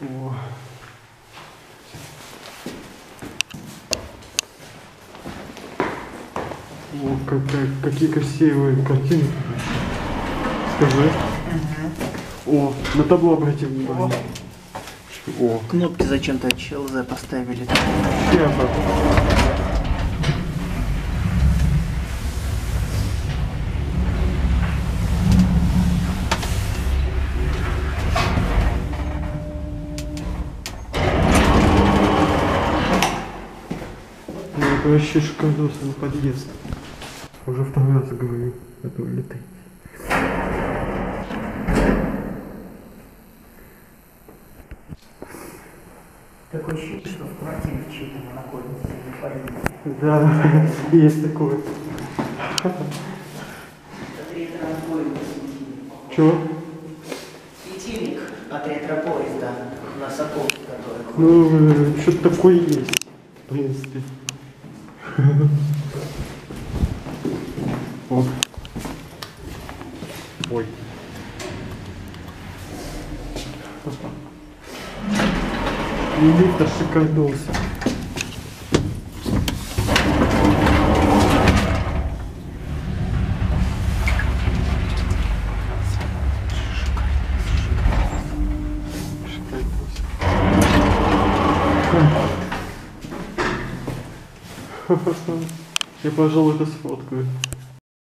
О. О, какая, какие красивые картины. Скажи. О, на табло обрати внимание. О, Кнопки зачем-то ЧЛЗ поставили. Шефа. Вообще шикардосы на подъезд. Уже второй раз говорю, это улетай. Такое ощущение, что в квартире чьей-то мы находимся, не. Да, есть такое. Чего? Светильник от ретропоезда на который. Ну, что-то такое есть, в принципе. Ой. Лифта шикардос. Я, пожалуй, это сфоткаю.